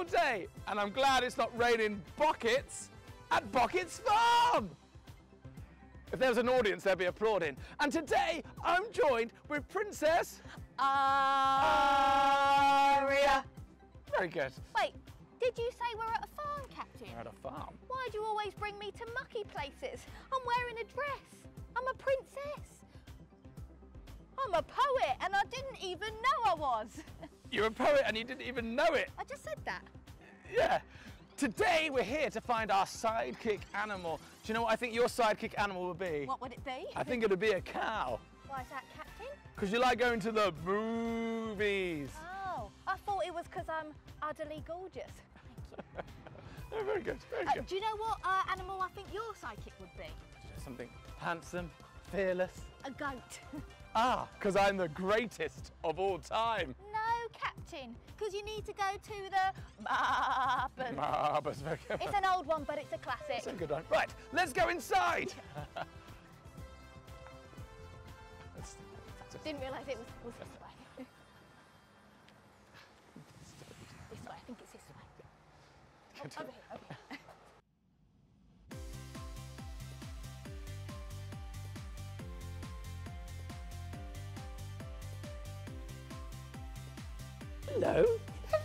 beautiful day, and I'm glad it's not raining buckets at Bocketts Farm. If there was an audience, they'd be applauding. And today, I'm joined with Princess Aria. Very good. Wait, did you say we're at a farm, Captain? We're at a farm. Why do you always bring me to mucky places? I'm wearing a dress. I'm a princess. I'm a poet and I didn't even know I was. You're a poet and you didn't even know it. I just said that. Yeah. Today we're here to find our sidekick animal. Do you know what I think your sidekick animal would be? What would it be? I think it would be a cow. Why is that, Captain? Because you like going to the movies. Oh, I thought it was because I'm utterly gorgeous. Oh, very good, very Uh, good. do you know what uh, animal I think your sidekick would be? Something handsome, fearless. A goat. Ah, because I'm the greatest of all time. Because you need to go to the Marble. Ah, it's very good. It's an old one, but it's a classic. It's a good one. Right, let's go inside. Let's- Didn't realise it was, was this way. this way, I think it's this way. Oh, over here, over here.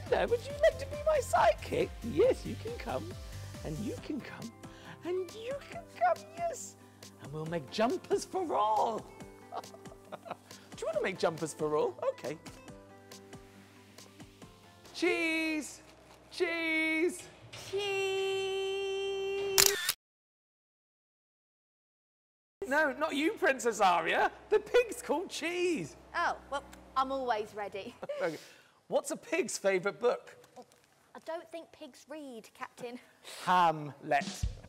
Hello. Would you like to be my sidekick? Yes, you can come, and you can come, and you can come. Yes, and we'll make jumpers for all. Do you want to make jumpers for all? Okay. Cheese, cheese. Cheese. No, not you, Princess Aria. The pig's called Cheese. Oh, well, I'm always ready. Okay. What's a pig's favourite book? I don't think pigs read, Captain. Hamlet.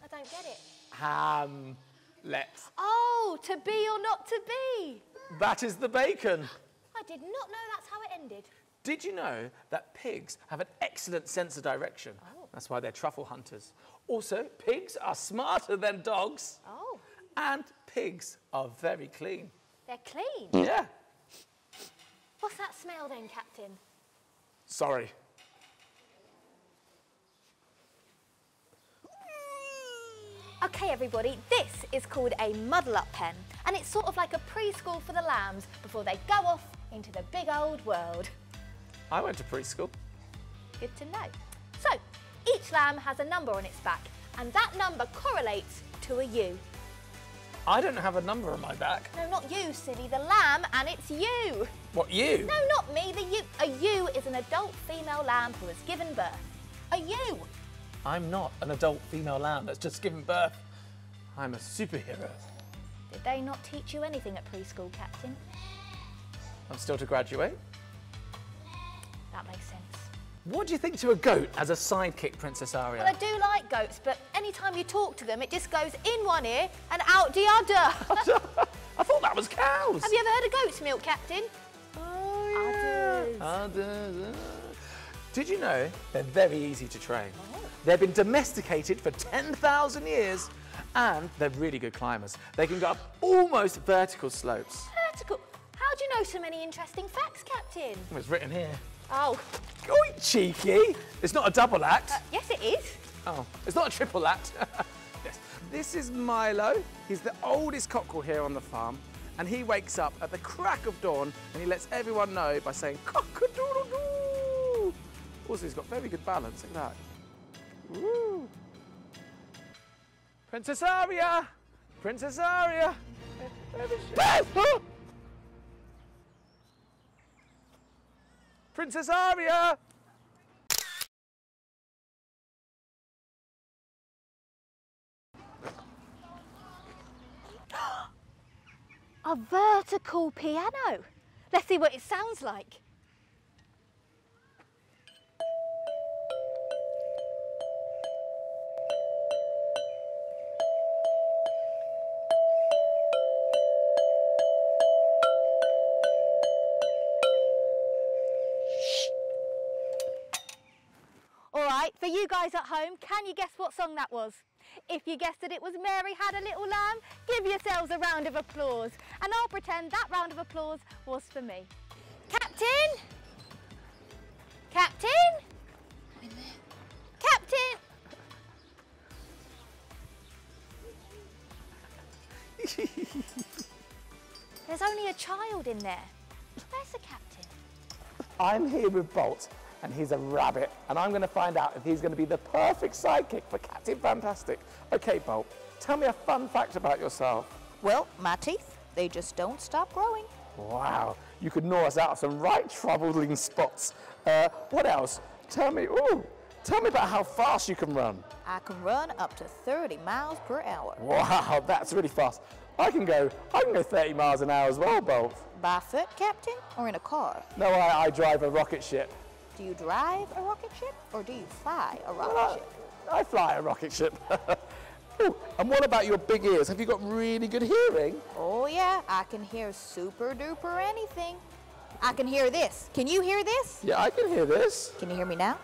I don't get it. Hamlet. Oh, to be or not to be. That is the bacon. I did not know that's how it ended. Did you know that pigs have an excellent sense of direction? Oh. That's why they're truffle hunters. Also, pigs are smarter than dogs, Oh, and pigs are very clean. they're clean. Yeah. What's that smell then, Captain? Sorry. Okay, everybody, this is called a muddle up pen, and it's sort of like a preschool for the lambs before they go off into the big old world. I went to preschool. Good to know. So, each lamb has a number on its back, and that number correlates to a ewe. I don't have a number on my back. No, not you, silly, the lamb, and it's you. What, you? No, not me, the you. A ewe is an adult female lamb who has given birth. A ewe. I'm not an adult female lamb that's just given birth. I'm a superhero. Did they not teach you anything at preschool, Captain? I'm still to graduate. That makes sense. What do you think to a goat as a sidekick, Princess Aria? Well, I do like goats, but anytime you talk to them, it just goes in one ear and out the other. I thought that was cows. Have you ever heard of goat's milk, Captain? Oh, Udders. Udders. Did you know they're very easy to train? Oh. They've been domesticated for 10,000 years and they're really good climbers. They can go up almost vertical slopes. Vertical. How do you know so many interesting facts, Captain? It's written here. Oh, Oi, cheeky! It's not a double act. Uh, yes, it is. Oh, it's not a triple act. yes. This is Milo. He's the oldest cockerel here on the farm. And he wakes up at the crack of dawn and he lets everyone know by saying cock-a-doodle-doo. Also, he's got very good balance. Look at that. Woo. Princess Aria! Princess Aria! Where is she? Princess Aria! A vertical piano. Let's see what it sounds like. All right, for you guys at home, can you guess what song that was? If you guessed that it was Mary Had a Little Lamb, give yourselves a round of applause. And I'll pretend that round of applause was for me. Captain? Captain? I'm in there. Captain! There's only a child in there. Where's the captain? I'm here with Bolt, and he's a rabbit, and I'm going to find out if he's going to be the perfect sidekick for Captain Fantastic. Okay, Bolt, tell me a fun fact about yourself. Well, my teeth, they just don't stop growing. Wow, you could gnaw us out of some right troubling spots. Uh, what else? Tell me, ooh, tell me about how fast you can run. I can run up to 30 miles per hour. Wow, that's really fast. I can go, I can go 30 miles an hour as well, Bolt. By foot, Captain, or in a car? No, I, I drive a rocket ship. Do you drive a rocket ship, or do you fly a rocket Uh, ship? I fly a rocket ship. Ooh, and what about your big ears? Have you got really good hearing? Oh yeah, I can hear super duper anything. I can hear this. Can you hear this? Yeah, I can hear this. Can you hear me now?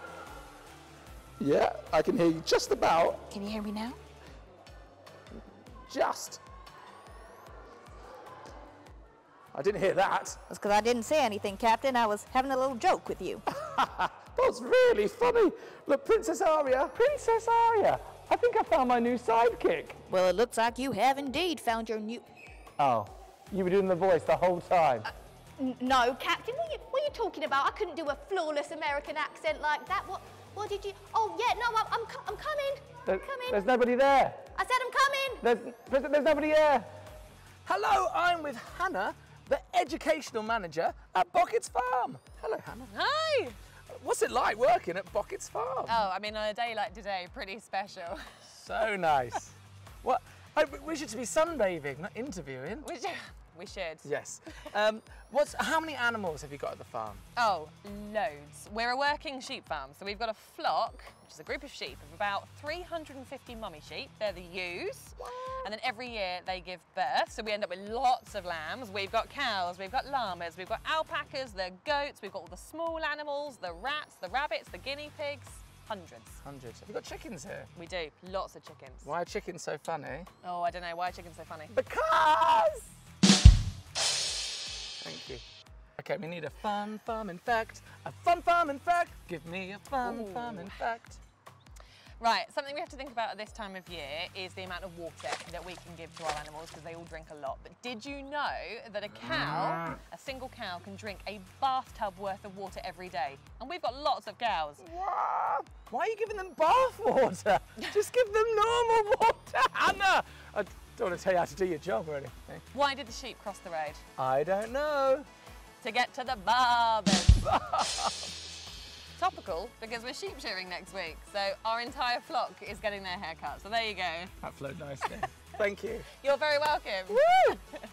Yeah, I can hear you just about. Can you hear me now? Just. I didn't hear that. That's because I didn't say anything, Captain. I was having a little joke with you. That's really funny. Look, Princess Aria. Princess Aria. I think I found my new sidekick. well, it looks like you have indeed found your new. Oh, you were doing the voice the whole time. Uh, n- no, Captain. What are, you, what are you talking about? I couldn't do a flawless American accent like that. What? What did you? Oh yeah, no, I'm, I'm, I'm coming. There- I'm coming. There's nobody there. I said I'm coming. There's, there's nobody there. Hello, I'm with Hannah, the educational manager at Bocketts Farm. Hello, Hannah. Hi! What's it like working at Bocketts Farm? Oh, I mean, on a day like today, pretty special. So nice. what? I, we should to be sunbathing, not interviewing. Should. We should. Yes. Um, what's? How many animals have you got at the farm? Oh, loads. We're a working sheep farm, so we've got a flock, which is a group of sheep of about 350 mummy sheep. They're the ewes. And then every year they give birth, so we end up with lots of lambs. We've got cows, we've got llamas, we've got alpacas, the goats, we've got all the small animals, the rats, the rabbits, the guinea pigs. Hundreds. Hundreds. Have you got chickens here? We do. Lots of chickens. Why are chickens so funny? Oh, I don't know. Why are chickens so funny? Because. Okay, we need a fun farming fact. A fun farming fact. Give me a fun Ooh. farming fact. Right, something we have to think about at this time of year is the amount of water that we can give to our animals because they all drink a lot. But did you know that a cow, ah. a single cow, can drink a bathtub worth of water every day? And we've got lots of cows. What? Why are you giving them bath water? Just give them normal water, Hannah. I don't want to tell you how to do your job or anything. Why did the sheep cross the road? I don't know. To get to the barbers. Topical because we're sheep shearing next week, so our entire flock is getting their hair cut. So there you go. That flowed nicely. Thank you. You're very welcome. Woo!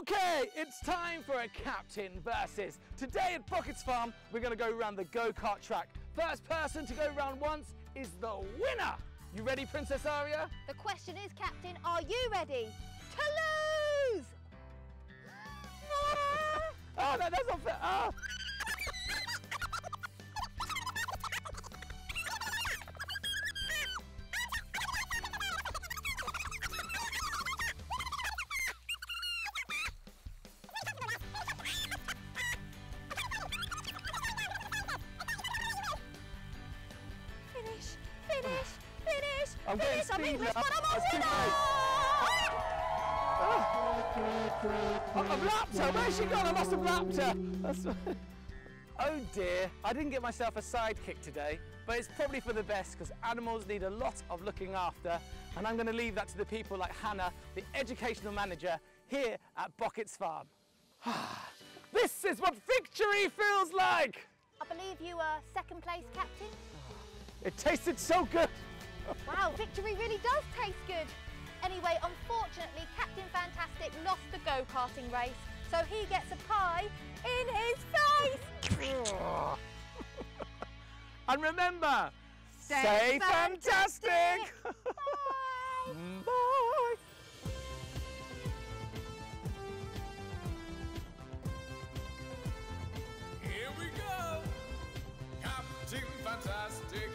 Okay, it's time for a captain versus. Today at Bocketts Farm, we're going to go around the go-kart track. First person to go round once is the winner. You ready, Princess Aria? The question is, Captain, are you ready to lose? Ah! Oh, no, that's not fair. Oh. I'm getting finish. I'm speed English, now. but I'm a That's too winner! Oh, I've lapped her. Where's she gone? I must have lapped her. That's... oh dear, I didn't get myself a sidekick today, but it's probably for the best because animals need a lot of looking after, and I'm going to leave that to the people like Hannah, the educational manager here at Bocketts Farm. this is what victory feels like. I believe you were second place, Captain. It tasted so good. Wow, victory really does taste good. Anyway, unfortunately, Captain Fantastic lost the go-karting race, so he gets a pie in his face. and remember, Stay stay fantastic. fantastic. Bye. Bye. Here we go! Captain Fantastic,